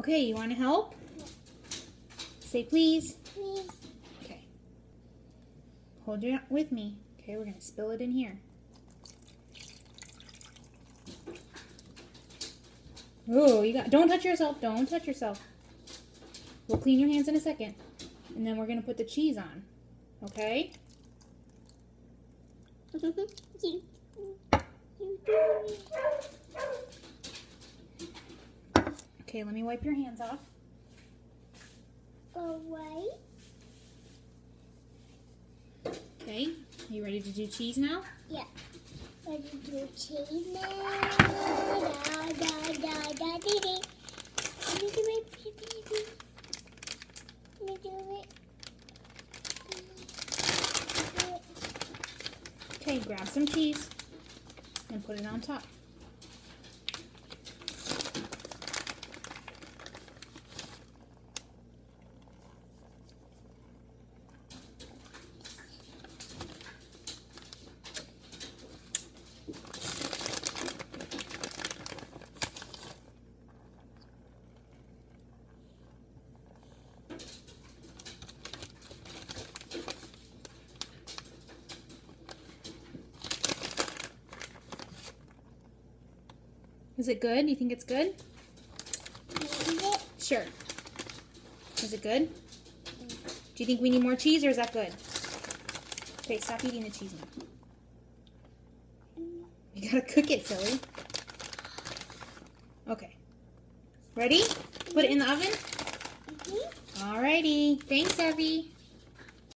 Okay, you want to help? Say please. Please. Okay. Hold it with me. Okay, we're going to spill it in here. Oh, you got don't touch yourself. Don't touch yourself. We'll clean your hands in a second. And then we're going to put the cheese on. Okay? you, you do it. Okay, let me wipe your hands off. Away. Okay, you ready to do cheese now? Yeah. Ready to do cheese now. Da, da, da, da, dee, dee. Let me do it, baby. Let me. Do it. Okay, grab some cheese and put it on top. Is it good? You think it's good? It. Sure. Is it good? Do you think we need more cheese or is that good? Okay, stop eating the cheese now. You gotta cook it, silly. Okay. Ready? Put it in the oven? Mhm. Alrighty. Thanks, Evie.